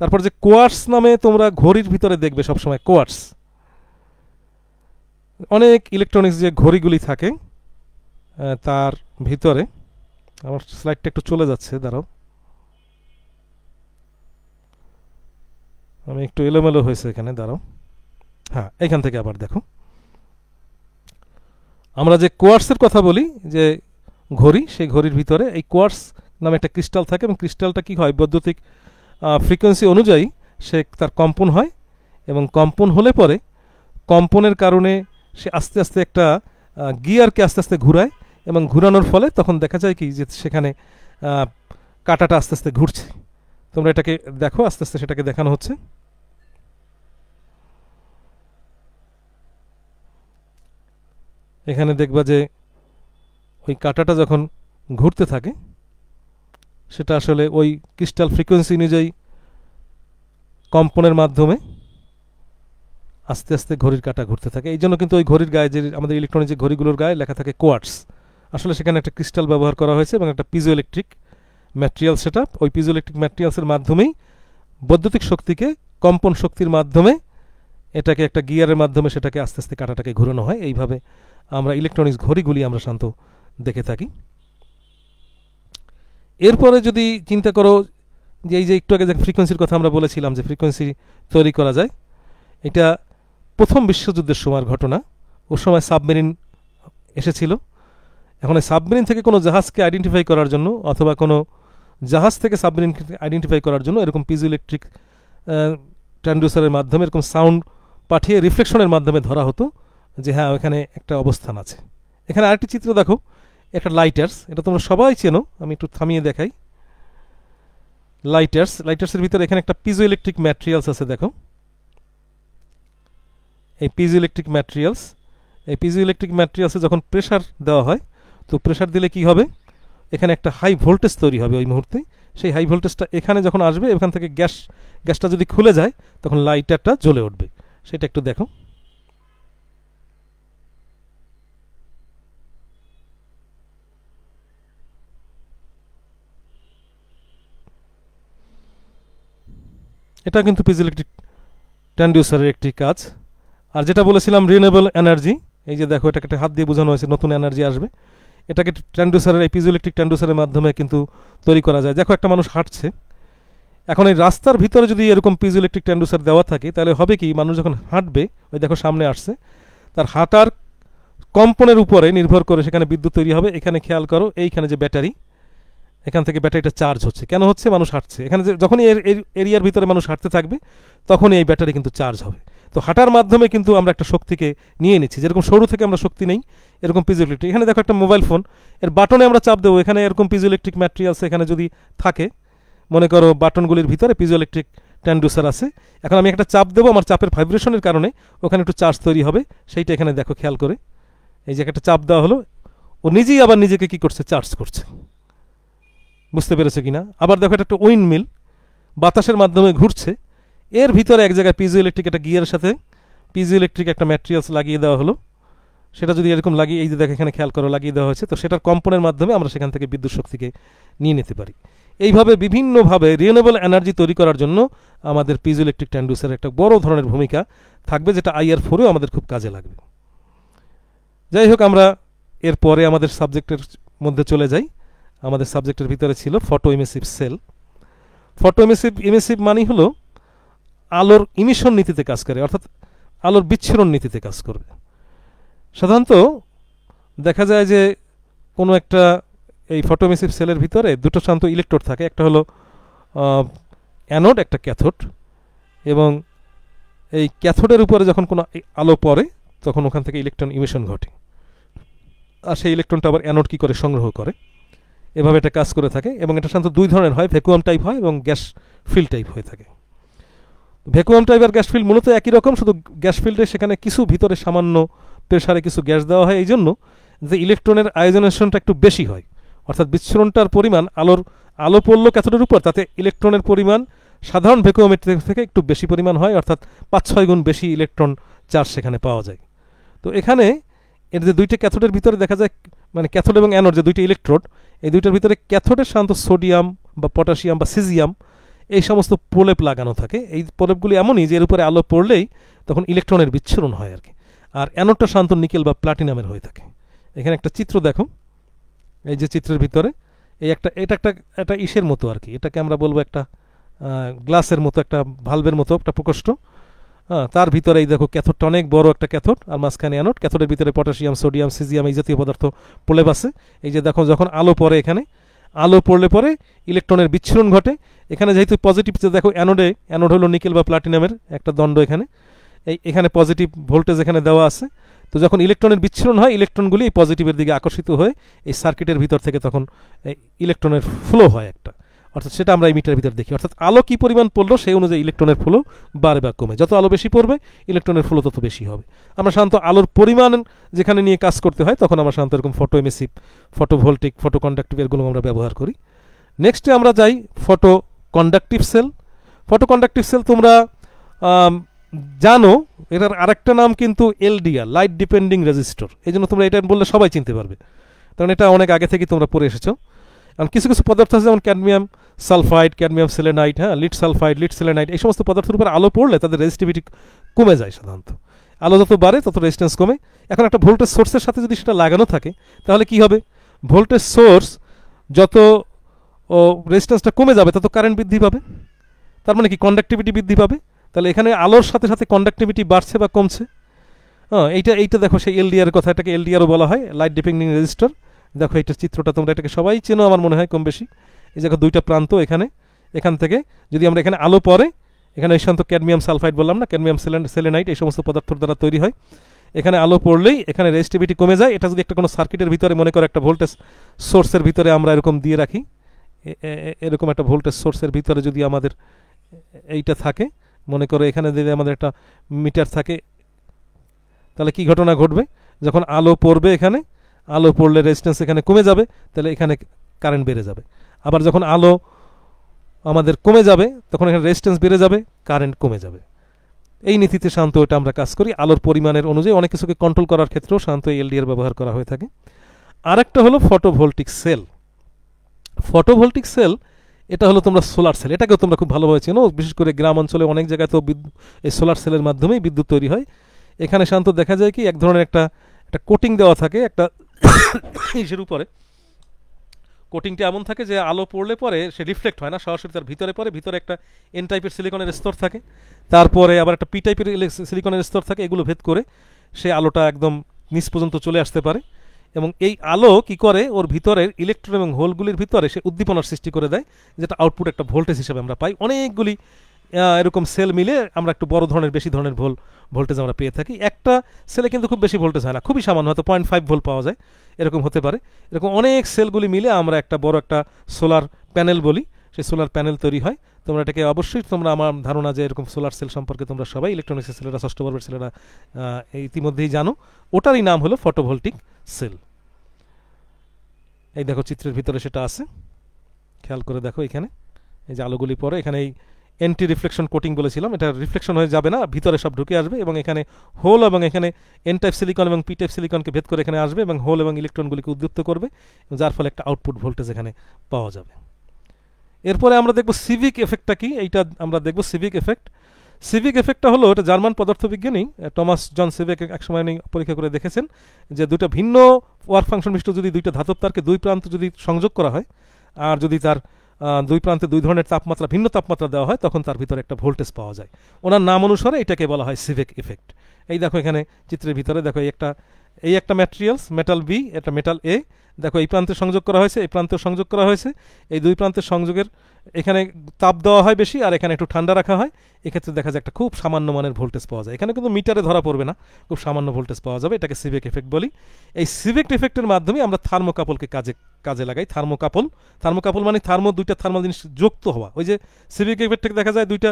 তারপর যে কোয়ার্স নামে তোমরা ঘড়ির ভিতরে দেখবে সবসময় কোয়ার্স অনেক ইলেকট্রনিক্স যে ঘড়িগুলি থাকে তার ভিতরে, আমার স্লাইডটা একটু চলে যাচ্ছে, দাঁড়াও। আমি একটু এলোমেলো হয়েছে এখানে, দাঁড়াও। হ্যাঁ এখান থেকে আবার দেখো। আমরা যে কোয়ার্সের কথা বলি, যে ঘড়ি, সেই ঘড়ির ভিতরে এই কোয়ার্স নামে একটা ক্রিস্টাল থাকে এবং ক্রিস্টালটা কি হয়? বৈদ্যুতিক ফ্রিকোয়েন্সি অনুযায়ী সে তার কম্পন হয় এবং কম্পন হলে পরে কম্পনের কারণে সে আস্তে আস্তে একটা গিয়ারকে আস্তে আস্তে ঘুরায় এবং ঘুরানোর ফলে তখন দেখা যায় কি যে সেখানে কাটাটা আস্তে আস্তে ঘুরছে। তোমরা এটাকে দেখো, আস্তে আস্তে সেটাকে দেখানো হচ্ছে। এখানে দেখবা যে ওই কাটাটা যখন ঘুরতে থাকে, সেটা আসলে ওই ক্রিস্টাল ফ্রিকোয়েন্সি অনুযায়ী কম্পনের মাধ্যমে আস্তে আস্তে ঘড়ির কাটা ঘুরতে থাকে। এই জন্য কিন্তু ওই ঘড়ির গায়ে যে আমাদের ইলেকট্রনিক যে ঘড়িগুলোর গায়ে লেখা থাকে কোয়ার্টস আসলে সেখানে একটা ক্রিস্টাল ব্যবহার করা হয়েছে এবং একটা পিজো ইলেকট্রিক ম্যাটেরিয়াল সেট ওই পিজো ইলেকট্রিক ম্যাটেরিয়ালসের মাধ্যমেই বৈদ্যুতিক শক্তিকে, কম্পন শক্তির মাধ্যমে এটাকে একটা গিয়ারের মাধ্যমে সেটাকে আস্তে আস্তে কাটাটাকে ঘুরানো হয়। এইভাবে আমরা ইলেকট্রনিক্স ঘড়িগুলি আমরা শান্ত দেখে থাকি। এরপরে যদি চিন্তা করো যে এই যে একটু আগে যে ফ্রিকোয়েন্সির কথা আমরা বলেছিলাম যে ফ্রিকোয়েন্সি তৈরি করা যায়, এটা প্রথম বিশ্বযুদ্ধের সময়ের ঘটনা। ওর সময় সাবমেরিন এসেছিল। এখন সাবমেরিন থেকে কোনো জাহাজকে আইডেন্টিফাই করার জন্য অথবা কোনো জাহাজ থেকে সাবমেরিনকে আইডেন্টিফাই করার জন্য এরকম পিজো ইলেকট্রিক ট্রান্ডুসারের মাধ্যমে এরকম সাউন্ড পাঠিয়ে রিফ্লেকশনের মাধ্যমে ধরা হতো। যে হ্যাঁ ওখানে একটা অবস্থান আছে। এখানে আরেকটি চিত্র দেখো, একটা লাইটার্স এটা তোমরা সবাই চেনো, আমি একটু থামিয়ে দেখাই। লাইটার্স লাইটার্সের ভিতরে এখানে একটা পিজো ইলেকট্রিক ম্যাটেরিয়ালস আছে, দেখো। এই পিজো ইলেকট্রিক ম্যাটেরিয়ালস এই পিজো ইলেকট্রিক ম্যাটেরিয়ালসে যখন প্রেশার দেওয়া হয়, তো প্রেশার দিলে কি হবে? এখানে একটা হাই ভোল্টেজ তৈরি হবে ওই মুহূর্তে। সেই হাই ভোল্টেজটা এখানে যখন আসবে, এখান থেকে গ্যাস গ্যাসটা যদি খুলে যায়, তখন লাইটারটা জ্বলে উঠবে। সেটা একটু দেখো। এটা কিন্তু পিজ ইলেকট্রিক ট্রান্ডিউসারের একটি কাজ। আর যেটা বলেছিলাম রিনিউয়েবল এনার্জি এই যে দেখো এটাকে হাত দিয়ে বোঝানো হয়েছে, নতুন এনার্জি আসবে। এটাকে ট্রান্ডুসারের এই পিজ ইলেকট্রিক ট্রান্ডুসারের মাধ্যমে কিন্তু তৈরি করা যায়। দেখো একটা মানুষ হাঁটছে। এখন এই রাস্তার ভিতরে যদি এরকম পিজ ইলেকট্রিক ট্রান্ডুসার দেওয়া থাকে, তাহলে হবে কি, মানুষ যখন হাঁটবে, ওই দেখো সামনে আসছে, তার হাঁটার কম্পনের উপরে নির্ভর করে সেখানে বিদ্যুৎ তৈরি হবে। এখানে খেয়াল করো, এইখানে যে ব্যাটারি এখান থেকে ব্যাটারিটা চার্জ হচ্ছে। কেন হচ্ছে? মানুষ হাঁটছে। এখানে যখনই এর এরিয়ার ভিতরে মানুষ হাঁটতে থাকবে, তখনই এই ব্যাটারি কিন্তু চার্জ হবে। তো হাঁটার মাধ্যমে কিন্তু আমরা একটা শক্তিকে নিয়ে নিচ্ছি। যেরকম সরু থেকে আমরা শক্তি নেই, এরকম পিজো ইলেকট্রিক এখানে দেখো একটা মোবাইল ফোন এর বাটনে আমরা চাপ দেবো। এখানে এরকম পিজো ইলেকট্রিক ম্যাটেরিয়ালস এখানে যদি থাকে, মনে করো বাটনগুলির ভিতরে পিজো ইলেকট্রিক ট্যান্ডুসার আছে। এখন আমি একটা চাপ দেবো আমার চাপের ভাইব্রেশনের কারণে, ওখানে একটু চার্জ তৈরি হবে। সেইটা এখানে দেখো, খেয়াল করে। এই যে একটা চাপ দেওয়া হলো। ও নিজেই আবার নিজেকে কি করছে? চার্জ করছে। বুঝতে পেরেছে কিনা? আবার দেখো, এটা একটা উইন্ড মিল বাতাসের মাধ্যমে ঘুরছে। এর ভিতরে এক জায়গায় পিজো ইলেকট্রিক একটা গিয়ারের সাথে পিজো ইলেকট্রিক একটা ম্যাটেরিয়ালস লাগিয়ে দেওয়া হলো। সেটা যদি এরকম লাগিয়ে, এই যে দেখো, এখানে খেয়াল করো, লাগিয়ে দেওয়া হয়েছে। তো সেটার কম্পনের মাধ্যমে আমরা সেখান থেকে বিদ্যুৎ শক্তিকে নিয়ে নিতে পারি। এইভাবে বিভিন্নভাবে রিনিউয়েবল এনার্জি তৈরি করার জন্য আমাদের পিজো ইলেকট্রিক ট্যান্ডুসের একটা বড় ধরনের ভূমিকা থাকবে, যেটা আইআর ফোরেও আমাদের খুব কাজে লাগবে। যাই হোক, আমরা এরপরে আমাদের সাবজেক্টের মধ্যে চলে যাই। আমাদের সাবজেক্টের ভিতরে ছিল ফটো ইমেসিভ সেল ফটো ইমেসিভ ইমেসিভ মানেই হলো আলোর ইমিশন নীতিতে কাজ করে, অর্থাৎ আলোর বিচ্ছুরণ নীতিতে কাজ করবে। সাধারণত দেখা যায় যে কোনো একটা এই ফটো ফটোমেসিভ সেলের ভিতরে দুটো শান্ত ইলেকট্রোড থাকে, একটা হলো অ্যানোড একটা ক্যাথোড এবং এই ক্যাথোডের উপরে যখন কোনো আলো পড়ে, তখন ওখান থেকে ইলেকট্রন ইমিশন ঘটে। আর সেই ইলেকট্রনটা আবার অ্যানোড কী করে সংগ্রহ করে? এভাবে এটা কাজ করে থাকে এবং এটা সাধারণত দুই ধরনের হয় ভ্যাকুয়াম টাইপ হয় এবং গ্যাস ফিল টাইপ হয়ে থাকে। ভ্যাকুয়াম টাইপ আর গ্যাস ফিল্ড মূলত একই রকম, শুধু গ্যাস ফিল্ডে সেখানে কিছু ভিতরে সামান্য প্রেশারে কিছু গ্যাস দেওয়া হয়। এই জন্য যে ইলেকট্রনের আয়োজনেশনটা একটু বেশি হয়, অর্থাৎ বিচ্ছুরণটার পরিমাণ, আলোর, আলো পড়ল ক্যাথোডের উপর, তাতে ইলেকট্রনের পরিমাণ সাধারণ ভ্যাকুয়ামেট্রিক থেকে একটু বেশি পরিমাণ হয়, অর্থাৎ পাঁচ ছয় গুণ বেশি ইলেকট্রন চার্জ সেখানে পাওয়া যায়। তো এখানে এর যে দুইটা ক্যাথোডের ভিতরে দেখা যায় মানে ক্যাথোড এবং অ্যানোড যে দুইটা ইলেকট্রোড এই দুইটার ভিতরে ক্যাথোডের সাধারণত সোডিয়াম বা পটাশিয়াম বা সিজিয়াম এই সমস্ত প্রলেপ লাগানো থাকে। এই প্রলেপগুলি এমনই যে এর উপরে আলো পড়লেই তখন ইলেকট্রনের বিচ্ছুরণ হয় আর কি আর অ্যানোডটা শান্ত নিকেল বা প্লাটিনামের হয়ে থাকে। এখানে একটা চিত্র দেখো। এই যে চিত্রের ভিতরে, এই একটা, এটা একটা একটা ইসের মতো আর কি এটাকে আমরা বলব একটা গ্লাসের মতো, একটা ভালভের মতো, একটা প্রকোষ্ঠ। হ্যাঁ তার ভিতরে এই দেখো ক্যাথোডটা অনেক বড় একটা ক্যাথোড, আর মাঝখানে অ্যানোড। ক্যাথোডের ভিতরে পটাশিয়াম, সোডিয়াম, সিজিয়াম এই জাতীয় পদার্থ প্রলেপ আছে। এই যে দেখো যখন আলো পড়ে এখানে, আলো পড়লে পরে ইলেকট্রনের বিচ্ছুরণ ঘটে। এখানে যেহেতু পজিটিভ দেখো অ্যানোডে, অ্যানোড হলো নিকেল বা প্লাটিনামের একটা দণ্ড এখানে। এই এখানে পজিটিভ ভোল্টেজ এখানে দেওয়া আছে। তো যখন ইলেকট্রনের বিচ্ছুরণ হয়, ইলেকট্রনগুলি এই পজিটিভের দিকে আকর্ষিত হয়ে এই সার্কিটের ভিতর থেকে তখন ইলেকট্রনের ফ্লো হয় একটা। অর্থাৎ সেটা আমরা এই মিটারের ভিতর দেখি। অর্থাৎ আলো কী পরিমাণ পড়ল সেই অনুযায়ী ইলেকট্রনের ফ্লো বারে বা কমে। যত আলো বেশি পড়বে, ইলেকট্রনের ফ্লো তত বেশি হবে। আমরা সাধারণত আলোর পরিমাণ যেখানে নিয়ে কাজ করতে হয়, তখন আমরা সাধারণত এরকম photoemissive photovoltaic photoconductive এরগুলো আমরা ব্যবহার করি। নেক্সটে আমরা যাই photoconductive cell photoconductive cell তোমরা জানো, এটার আরেকটা নাম কিন্তু এলডিআর লাইট ডিপেন্ডিং রেজিস্টর এই জন্য তোমরা এটা বললে সবাই চিনতে পারবে। কারণ এটা অনেক আগে থেকে তোমরা পড়ে এসেছ। কারণ কিছু কিছু পদার্থ আছে, যেমন ক্যাডমিয়াম সালফাইড ক্যাডমিয়াম সেলেনাইট হ্যাঁ লিড সালফাইড লিড সেলেনাইট এই সমস্ত পদার্থের উপর আলো পড়লে তাদের রেজিস্টিভিটি কমে যায় সাধারণত। আলো যত বাড়ে, তত রেজিস্ট্যান্স কমে। এখন একটা ভোল্টেজ সোর্সের সাথে যদি সেটা লাগানো থাকে, তাহলে কি হবে? ভোল্টেজ সোর্স যত, ও রেজিস্ট্যান্সটা কমে যাবে, তত কারেন্ট বৃদ্ধি পাবে। তার মানে কি? কন্ডাক্টিভিটি বৃদ্ধি পাবে। তাহলে এখানে আলোর সাথে সাথে কন্ডাক্টিভিটি বাড়ছে বা কমছে। হ্যাঁ এইটা এইটা দেখো সেই এলডিআর কথা, এটাকে এলডিআরও বলা হয় লাইট ডিপেন্ডিং রেজিস্টার দেখো এইটা চিত্রটা তোমরা এটাকে সবাই চেনো, আমার মনে হয় কম বেশি। এই দেখো, দুইটা প্রান্ত এখানে। এখান থেকে যদি আমরা এখানে আলো পরে এখানে এই শান্ত ক্যাডমিয়াম সালফাইড বললাম না, ক্যাডমিয়াম সেলেনাইট, এই সমস্ত পদার্থ দ্বারা তৈরি হয়। এখানে আলো পড়লেই এখানে রেজিস্টিভিটি কমে যায়। এটা যদি একটা কোনো সার্কিটের ভিতরে, মনে করো একটা ভোল্টেজ সোর্সের ভিতরে আমরা এরকম দিয়ে রাখি এরকম একটা ভোল্টেজ সোর্সের ভিতরে যদি আমাদের এইটা থাকে, মনে করো এখানে যদি আমাদের একটা মিটার থাকে, তাহলে কি ঘটনা ঘটবে? যখন আলো পড়বে এখানে আলো পড়লে রেজিস্ট্যান্স এখানে কমে যাবে, তাহলে এখানে কারেন্ট বেড়ে যাবে। আবার যখন আলো আমাদের কমে যাবে, তখন এখানে রেজিস্ট্যান্স বেড়ে যাবে কারেন্ট কমে যাবে। এই নীতিতে শান্ত এটা আমরা কাজ করি। আলোর পরিমাণের অনুযায়ী অনেক কিছুকে কন্ট্রোল করার ক্ষেত্রেও শান্ত এলডিআর ব্যবহার করা হয়ে থাকে। আরেকটা হলো ফটোভোল্টিক সেল ফটোভোল্টিক সেল এটা হলো তোমরা সোলার সেল এটাকেও তোমরা খুব ভালোভাবে চেনো, বিশেষ করে গ্রাম অঞ্চলে অনেক জায়গায় তো এই সোলার সেলের মাধ্যমেই বিদ্যুৎ তৈরি হয়। এখানে শান্ত দেখা যায় কি, এক ধরনের একটা একটা কোটিং দেওয়া থাকে, একটা ইসের উপরে। কোটিংটা এমন থাকে যে আলো পড়লে পরে সে রিফ্লেক্ট হয় না, সরাসরি তার ভিতরে পরে ভিতরে একটা এন টাইপের সিলিকনের স্তর থাকে। তারপরে আবার একটা পি টাইপের সিলিকনের স্তর থাকে, এগুলো ভেদ করে সে আলোটা একদম নিচ পর্যন্ত চলে আসতে পারে। এবং এই আলো কি করে? ওর ভিতরের ইলেকট্রন এবং হোলগুলির ভিতরে সে উদ্দীপনার সৃষ্টি করে দেয়, যেটা আউটপুট একটা ভোল্টেজ হিসেবে আমরা পাই। অনেকগুলি এরকম সেল মিলে আমরা একটু বড় ধরনের, বেশি ধরনের ভোল ভোল্টেজ আমরা পেয়ে থাকি। একটা সেলে কিন্তু খুব বেশি ভোল্টেজ হয় না, খুবই সামান্য, হয়তো পয়েন্ট ফাইভ ভোল্ট পাওয়া যায়, এরকম হতে পারে। এরকম অনেক সেলগুলি মিলে আমরা একটা বড় একটা সোলার প্যানেল বলি, সেই সোলার প্যানেল তৈরি হয়। তোমরা এটাকে অবশ্যই তোমরা আমার ধারণা যে এরকম সোলার সেল সম্পর্কে তোমরা সবাই ইলেকট্রনিক্সের ছেলেরা ষষ্ঠ বর্গের ছেলেরা ইতিমধ্যেই জানো। ওটারই নাম হলো ফটোভোল্টিক সেল এই দেখো, চিত্রের ভিতরে সেটা আছে। খেয়াল করে দেখো এখানে। এই যে আলোগুলি পরে এখানে এই অ্যান্টি রিফ্লেকশন কোটিং বলেছিলাম। এটা রিফ্লেকশন হয়ে যাবে না, ভিতরে সব ঢুকে আসবে এবং এখানে হোল এবং এখানে এন টাইপ সিলিকন এবং পি টাইপ সিলিকনকে ভেদ করে এখানে আসবে এবং হোল এবং ইলেকট্রনগুলিকে উদ্দীপ্ত করবে, যার ফলে একটা আউটপুট ভোল্টেজ এখানে পাওয়া যাবে। এরপরে আমরা দেখব সিভিক এফেক্টটা কি, এইটা আমরা দেখব সিভিক এফেক্ট সিভিক এফেক্টটা হলো, এটা জার্মান পদার্থবিজ্ঞানী টমাস জন সিভিক একসময় উনি পরীক্ষা করে দেখেছেন যে দুটো ভিন্ন ওয়ার্ক ফাংশন বিশিষ্ট যদি দুইটা ধাতব তারকে দুই প্রান্ত যদি সংযোগ করা হয়, আর যদি তার দুই প্রান্তে দুই ধরনের তাপমাত্রা, ভিন্ন তাপমাত্রা দেওয়া হয়, তখন তার ভিতরে একটা ভোল্টেজ পাওয়া যায়। ওনার নাম অনুসারে এটাকে বলা হয় সিভিক ইফেক্ট। এই দেখো এখানে চিত্রের ভিতরে, দেখো এই একটা এই একটা ম্যাটেরিয়ালস মেটাল বি একটা মেটাল এ দেখো এই প্রান্তে সংযোগ করা হয়েছে, এই প্রান্তে সংযোগ করা হয়েছে। এই দুই প্রান্তের সংযোগের এখানে তাপ দেওয়া হয় বেশি আর এখানে একটু ঠান্ডা রাখা হয়। এক্ষেত্রে দেখা যায় একটা খুব সামান্য মানের ভোল্টেজ পাওয়া যায়। এখানে কিন্তু মিটারে ধরা পড়বে না, খুব সামান্য ভোল্টেজ পাওয়া যাবে। এটাকে সিভিক এফেক্ট বলি। এই সিভিক এফেক্টের মাধ্যমে আমরা থার্মোকাপলকে কাজে কাজে লাগাই। থার্মোকাপল থার্মোকাপল মানে থার্মো দুইটা থার্মাল জিনিস যুক্ত হওয়া। ওই যে সিভিক এফেক্ট থেকে দেখা যায় দুইটা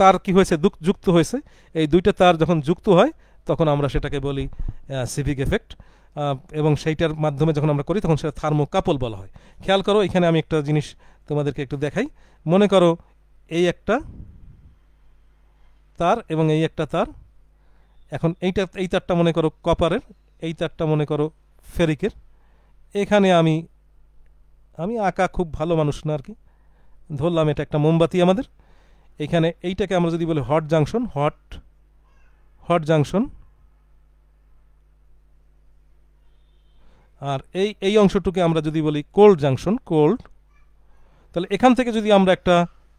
তার কি হয়েছে? যুক্ত হয়েছে। এই দুইটা তার যখন যুক্ত হয়, তখন আমরা সেটাকে বলি সিভিক এফেক্ট এবং সেইটার মাধ্যমে যখন আমরা করি, তখন সেটা থার্মোকাপল বলা হয়। খেয়াল করো, এখানে আমি একটা জিনিস তোমাদেরকে একটু দেখাই। মনে করো এই একটা তার এবং এই একটা তার। এখন এইটা, এই তারটা মনে করো কপারের, এই তারটা মনে করো ফেরিকের। এখানে আমি আমি আঁকা খুব ভালো মানুষ না আর কি। ধরলাম এটা একটা মোমবাতি আমাদের। এখানে এইটাকে আমরা যদি বলি hot junction, hot hot junction. আর এই এই অংশটুকে আমরা যদি বলি কোল্ড জাংশন, কোল্ড। তাহলে এখান থেকে যদি আমরা একটা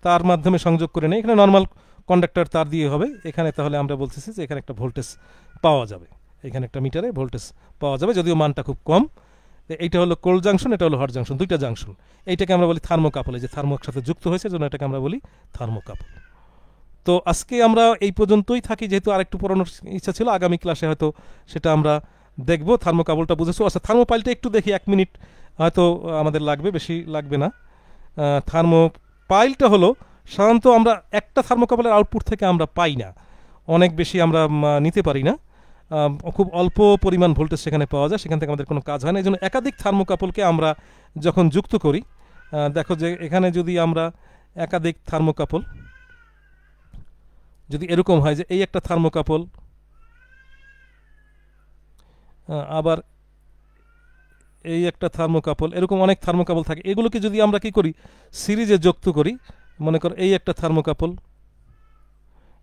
তার মাধ্যমে সংযোগ করে নিই, এখানে নর্মাল কন্ডাক্টর তার দিয়ে হবে। এখানে তাহলে আমরা বলতেছি যে এখানে একটা ভোল্টেজ পাওয়া যাবে। এখানে একটা মিটারে ভোল্টেজ পাওয়া যাবে, যদিও মানটা খুব কম। এইটা হলো কোল্ড জাংশন এটা হলো হট জাংশন দুইটা জাংশন এইটাকে আমরা বলি থার্মোকাপল যে থার্মোর সাথে যুক্ত হয়েছে জন্য এটাকে আমরা বলি থার্মোকাপল তো আজকে আমরা এই পর্যন্তই থাকি, যেহেতু আরেকটু পড়ানোর ইচ্ছা ছিল, আগামী ক্লাসে হয়তো সেটা আমরা দেখব থার্মোকাপলটা বুঝেছ। আচ্ছা থার্মোপাইলটা একটু দেখি, এক মিনিট হয়তো আমাদের লাগবে, বেশি লাগবে না। থার্মোপাইলটা হলো সাধারণত আমরা একটা থার্মোকাপলের আউটপুট থেকে আমরা পাই না। অনেক বেশি আমরা নিতে পারি না। খুব অল্প পরিমাণ ভোল্টেজ সেখানে পাওয়া যায়, সেখান থেকে আমাদের কোনো কাজ হয় না। এই জন্য একাধিক থার্মোকাপলকে আমরা যখন যুক্ত করি দেখো যে এখানে যদি আমরা একাধিক থার্মোকাপল, যদি এরকম হয় যে এই একটা থার্মোকাপল আবার এই একটা থার্মোকাপল, এরকম অনেক থার্মোকাপল থাকে। এগুলোকে যদি আমরা কি করি? সিরিজে যুক্ত করি। মনে কর এই একটা থার্মোকাপল।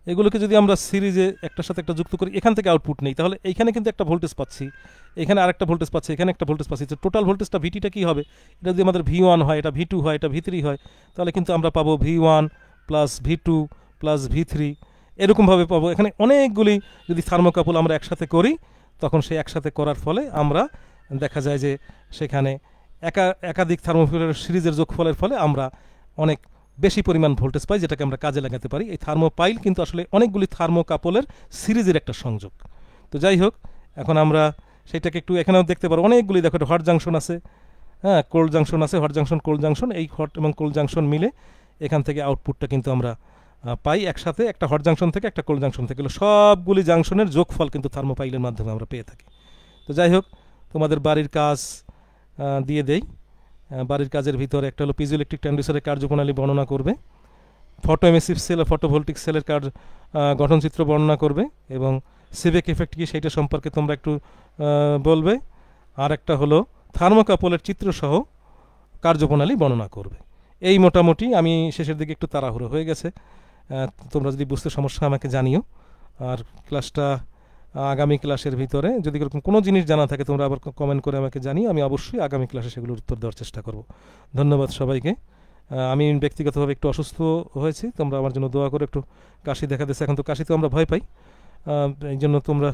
এগুলোকে যদি আমরা সিরিজে একটার সাথে একটা যুক্ত করি, এখান থেকে আউটপুট নেই। তাহলে এখানে কিন্তু একটা ভোল্টেজ পাচ্ছি। এখানে আরেকটা ভোল্টেজ পাচ্ছি, এখানে একটা ভোল্টেজ পাচ্ছি। টোটাল ভোল্টেজটা ভিটিটা কী হবে? এটা যদি আমাদের ভি ওয়ান হয়, এটা ভি টু হয়, এটা ভি থ্রি হয়, তাহলে কিন্তু আমরা পাবো V one plus V two plus V three এরকমভাবে পাবো। এখানে অনেকগুলি যদি থার্মোকাপল আমরা একসাথে করি, তখন সেই একসাথে করার ফলে আমরা দেখা যায় যে সেখানে একা, একাধিক থার্মোফিলের সিরিজের যোগফলের ফলে আমরা অনেক বেশি পরিমাণ ভোল্টেজ পাই, যেটাকে আমরা কাজে লাগাতে পারি। এই থার্মোপাইল কিন্তু আসলে অনেকগুলি থার্মোকাপলের সিরিজের একটা সংযোগ। তো যাই হোক, এখন আমরা সেটাকে একটু এখানেও দেখতে পারো। অনেকগুলি দেখো হট জাংশন আছে হ্যাঁ কোল্ড জাংশন আছে, হট জাংশন, কোল্ড জাংশন। এই হট এবং কোল্ড জাংশন মিলে এখান থেকে আউটপুটটা কিন্তু আমরা পাই একসাথে। একটা হট জাংশন থেকে একটা কোল্ড জাংশন থেকে। সবগুলি জাংশনের যোগফল কিন্তু থার্মোপাইলের মাধ্যমে আমরা পেয়ে থাকি। তো যাই হোক তোমাদের বাড়ির কাজ দিয়ে দেই। বাড়ির কাজের ভিতরে একটা হলো পিজো ইলেকট্রিক ট্রান্সডিউসারের কার্যপ্রণালী বর্ণনা করবে। ফটো এমিসিভ সেল ফটোভোল্টিক সেলের কার্য গঠনচিত্র বর্ণনা করবে এবং সিভেক এফেক্ট কি সেইটা সম্পর্কে তোমরা একটু বলবে। আর একটা হলো থার্মোকাপলের চিত্রসহ কার্যপ্রণালী বর্ণনা করবে। এই মোটামুটি আমি শেষের দিকে একটু তাড়াহুড়ো হয়ে গেছে। তোমরা যদি বুঝতে সমস্যা আমাকে জানিও। আর ক্লাসটা আগামী ক্লাসের ভিতরে যদি এরকম কোনো জিনিস জানা থাকে, তোমরা আবার কমেন্ট করে আমাকে জানিও, আমি অবশ্যই আগামী ক্লাসে সেগুলোর উত্তর দেওয়ার চেষ্টা করব। ধন্যবাদ সবাইকে। আমি ব্যক্তিগতভাবে একটু অসুস্থ হয়েছি, তোমরা আমার জন্য দোয়া করে একটু কাশি দেখা দিচ্ছে এখন তো কাশিতে আমরা ভয় পাই। এই জন্য তোমরা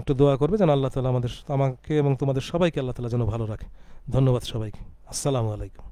একটু দোয়া করবে যেন আল্লাহ তালা আমাদের, আমাকে এবং তোমাদের সবাইকে আল্লাহ তালা যেন ভালো রাখে। ধন্যবাদ সবাইকে। আসসালামু আলাইকুম।